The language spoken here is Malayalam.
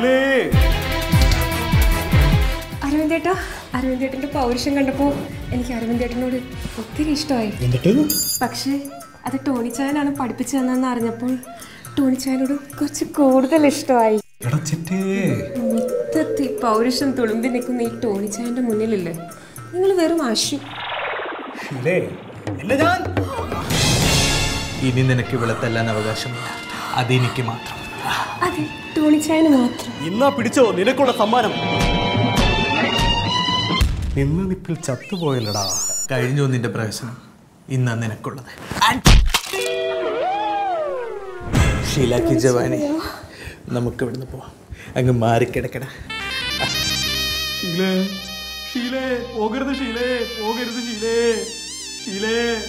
ഷീലേ അരവിന്ദേട്ടാ അരവിന്ദേട്ടന്റെ പൗരുഷം കണ്ടപ്പോൾ എനിക്ക് അരവിന്ദേട്ടനോട് ഒത്തിരി ഇഷ്ടമായി. എന്നിട്ട് പക്ഷേ അത് ടോണിച്ചായനാണ് പഠിപ്പിച്ചു തന്നെന്ന് അറിഞ്ഞപ്പോൾ ടോണിച്ചായനോട് കുറച്ച് കൂടുതൽ ഇഷ്ടമായി. മൊത്തത്തിൽ പൗരുഷം തുളുമ്പി നിൽക്കുന്ന ഈ ടോണിച്ചായന്റെ മുന്നിലില്ലേ? നിങ്ങൾ വെറും ആശു. ഷീലേ എന്നെ ഞാൻ. ഇനി നിനക്ക് ഇവിടത്തെല്ലാം തല്ലാൻ അവകാശമില്ല. അതെനിക്ക് മാത്രം. അതെ ടോണിച്ചായന് മാത്രം. ഇന്നാ പിടിച്ചോ നിനക്കുള്ള സമ്മാനം. നിന്ന് നിപ്പിൽ ചത്തുപോയല്ലടാ. കഴിഞ്ഞു നിന്റെ പ്രവേശനം. ഇന്നാ നിനക്കുള്ളത്. ഷീലാക്കി ജവാനെ നമുക്ക് ഇവിടുന്ന് പോവാം. അങ്ങ് മാറിക്കിടക്കട. ഷീലേ ഷീലേ പോകരുത് ഷീലേ പോകരുത് ഷീലേ. ഷീലേ.